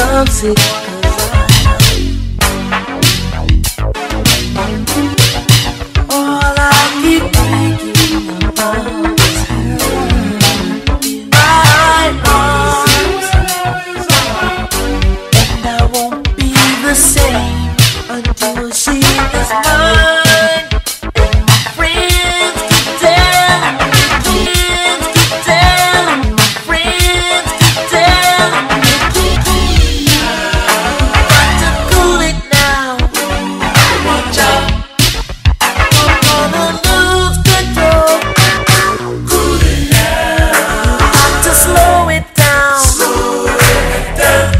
toxic down. Slow it down.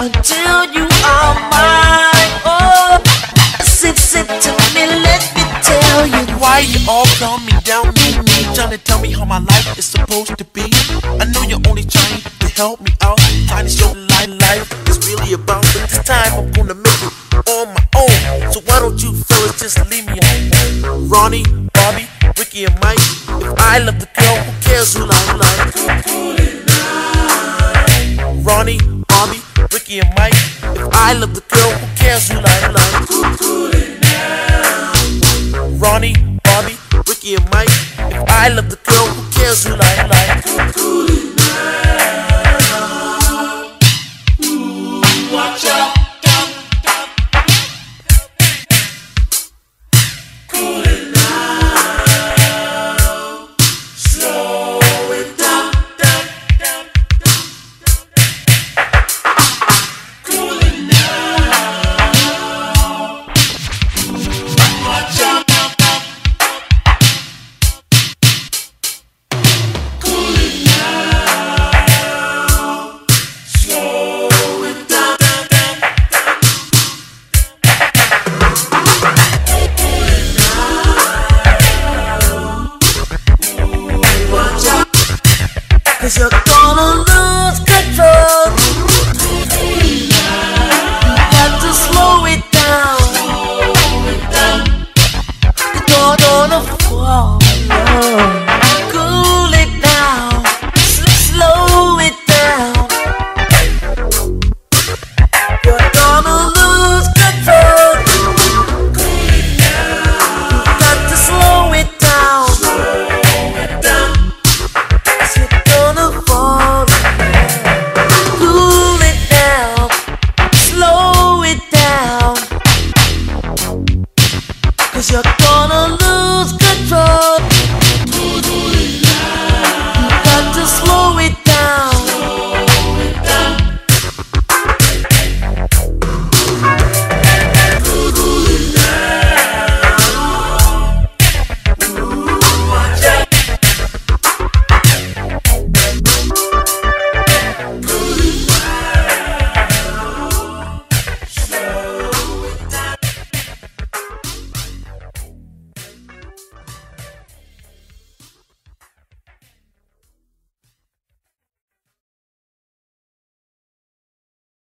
until you are mine. Oh, sit, sit to me, let me tell you why you all calm me down. Me, me, trying to tell me how my life is supposed to be. I know you're only trying to help me out, trying to show my life is really about. But this time I'm gonna make it on my own. So why don't you fellas just leave me alone? Ronnie, Bobby, Ricky, and Mike. If I love the girl, who cares who I like? Ronnie. Ricky and Mike. If I love the girl, who cares who I love? Who cool it now? Ronnie, Bobby, Ricky and Mike. If I love the girl, who cares who I love?